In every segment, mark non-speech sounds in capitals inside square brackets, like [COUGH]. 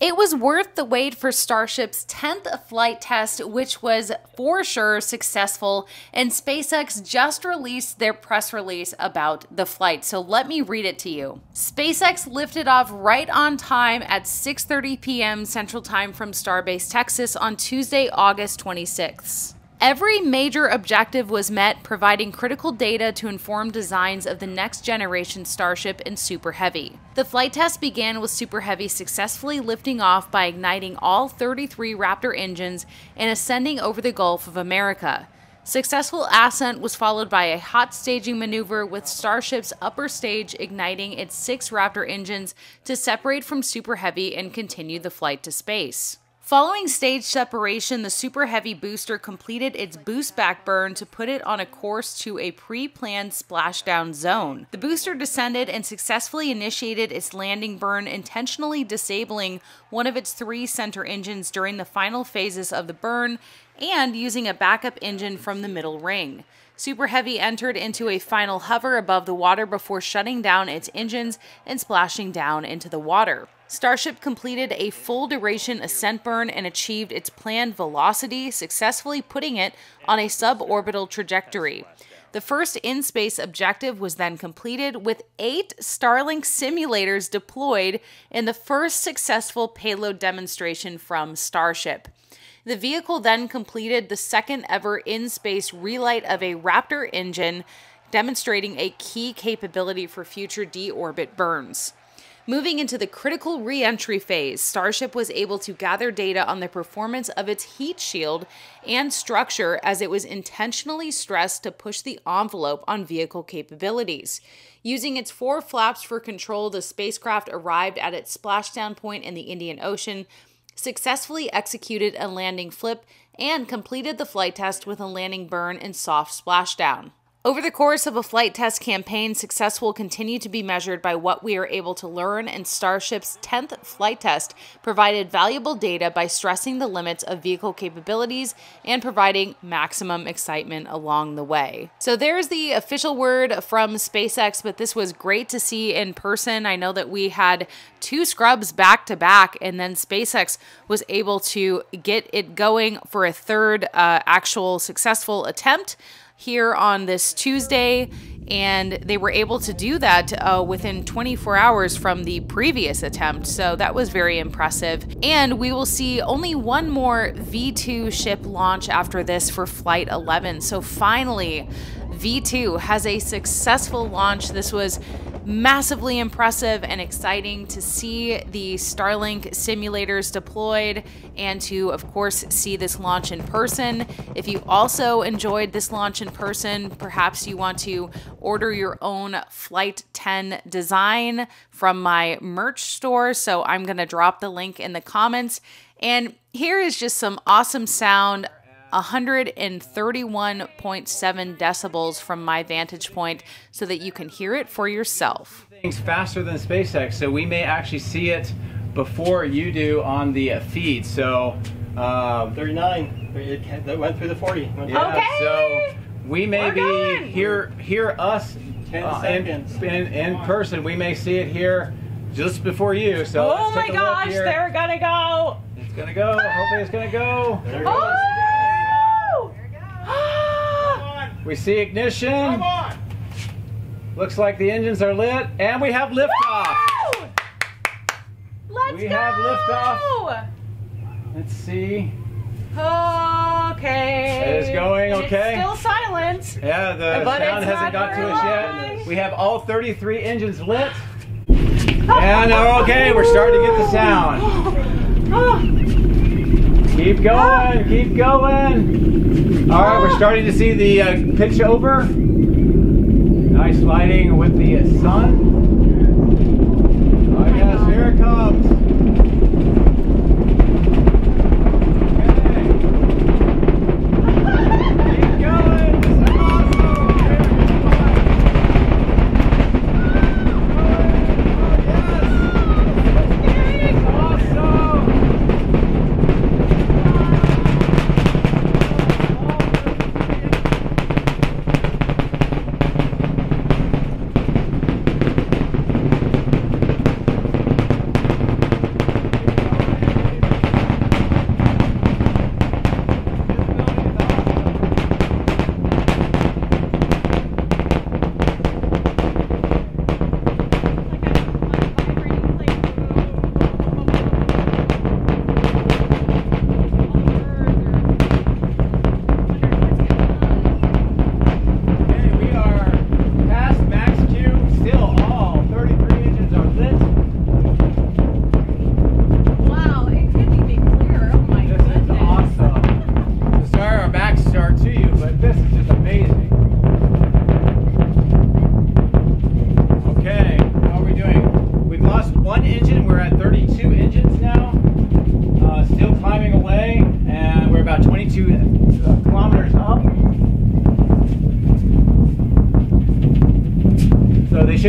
It was worth the wait for Starship's 10th flight test, which was for sure successful, and SpaceX just released their press release about the flight. So let me read it to you. SpaceX lifted off right on time at 6:30 p.m. Central Time from Starbase Texas on Tuesday, August 26th. Every major objective was met, providing critical data to inform designs of the next generation Starship and Super Heavy. The flight test began with Super Heavy successfully lifting off by igniting all 33 Raptor engines and ascending over the Gulf of America. Successful ascent was followed by a hot staging maneuver with Starship's upper stage igniting its six Raptor engines to separate from Super Heavy and continue the flight to space. Following stage separation, the Super Heavy booster completed its boost back burn to put it on a course to a pre planned splashdown zone. The booster descended and successfully initiated its landing burn, intentionally disabling one of its three center engines during the final phases of the burn and using a backup engine from the middle ring. Super Heavy entered into a final hover above the water before shutting down its engines and splashing down into the water. Starship completed a full duration ascent burn and achieved its planned velocity, successfully putting it on a suborbital trajectory. The first in space objective was then completed with eight Starlink simulators deployed in the first successful payload demonstration from Starship. The vehicle then completed the second ever in space relight of a Raptor engine, demonstrating a key capability for future deorbit burns. Moving into the critical reentry phase, Starship was able to gather data on the performance of its heat shield and structure as it was intentionally stressed to push the envelope on vehicle capabilities. Using its four flaps for control, the spacecraft arrived at its splashdown point in the Indian Ocean, successfully executed a landing flip, and completed the flight test with a landing burn and soft splashdown. Over the course of a flight test campaign, success will continue to be measured by what we are able to learn, and Starship's 10th flight test provided valuable data by stressing the limits of vehicle capabilities and providing maximum excitement along the way. So there's the official word from SpaceX, but this was great to see in person. I know that we had two scrubs back to back, and then SpaceX was able to get it going for a third uh, actual successful attempt here on this Tuesday, and they were able to do that uh, within 24 hours from the previous attempt. So that was very impressive. And we will see only one more V2 ship launch after this for Flight 11. So finally, V2 has a successful launch. This was massively impressive and exciting to see the Starlink simulators deployed and to, of course, see this launch in person. If you also enjoyed this launch in person, perhaps you want to order your own Flight 10 design from my merch store. So I'm going to drop the link in the comments. And here is just some awesome sound 131.7 decibels from my vantage point so that you can hear it for yourself. Things faster than SpaceX, so we may actually see it before you do on the feed. So uh, 39, it went through the 40. Yeah, okay. So we may We're be going. hear hear us 10 uh. In, in, in person. We may see it here just before you. So oh my gosh, they're gonna go. It's gonna go. Hopefully, it's gonna go. There it goes. Oh! We see ignition. Come on. Looks like the engines are lit, and we have liftoff. Let's we go. have liftoff. Let's see. Okay. It is going okay. It's still silent. Yeah, the but sound hasn't got to us yet. We have all 33 engines lit. Oh. [LAUGHS] And okay, we're starting to get the sound. [GASPS] Oh. Keep going, keep going. All right, we're starting to see the uh, pitch over. Nice lighting with the sun.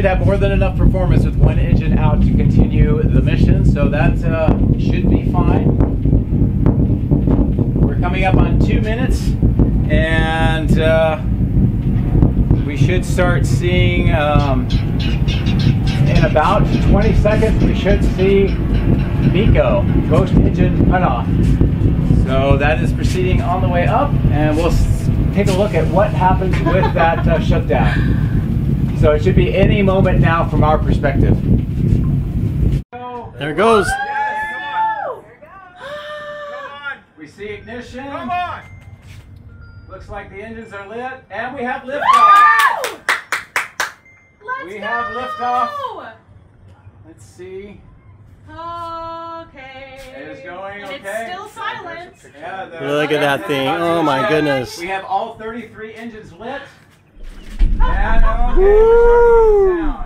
Should have more than enough performance with one engine out to continue the mission, so that uh, should be fine. We're coming up on two minutes, and uh, we should start seeing um, in about 20 seconds. We should see MECO, ghost engine cutoff. So that is proceeding on the way up, and we'll take a look at what happens with that uh, shutdown. So it should be any moment now from our perspective. There it goes. Yes, come on. Come on. We see ignition. Come on. Looks like the engines are lit, and we have liftoff. Let's We go! have liftoff. Let's see. Okay. It is going And okay. It's still silent. Yeah, Look at that thing. Oh my goodness. We have all 33 engines lit. Okay, we're starting to.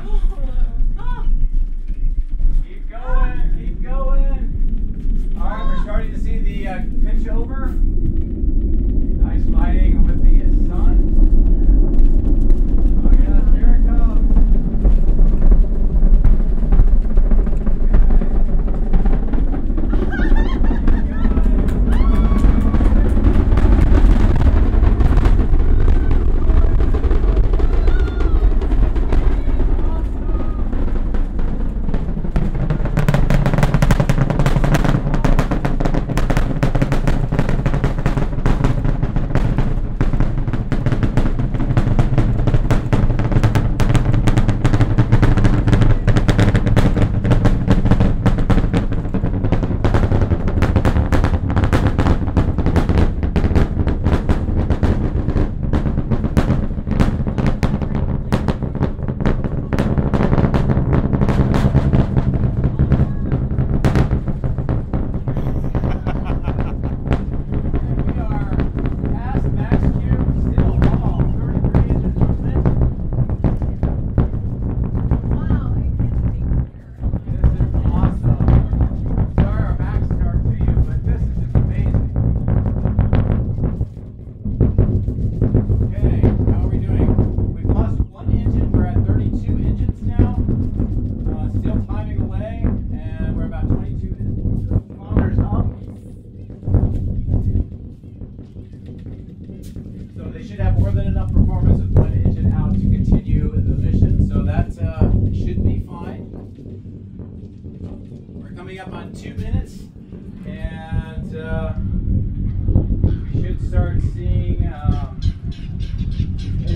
Keep going, keep going. All right, we're starting to see the uh, pitch over.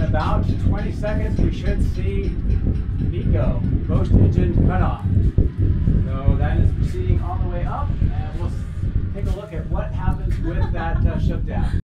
About 20 seconds. We should see MECO, ghost engine cutoff. So that is proceeding all the way up, and we'll take a look at what happens with that uh, shutdown.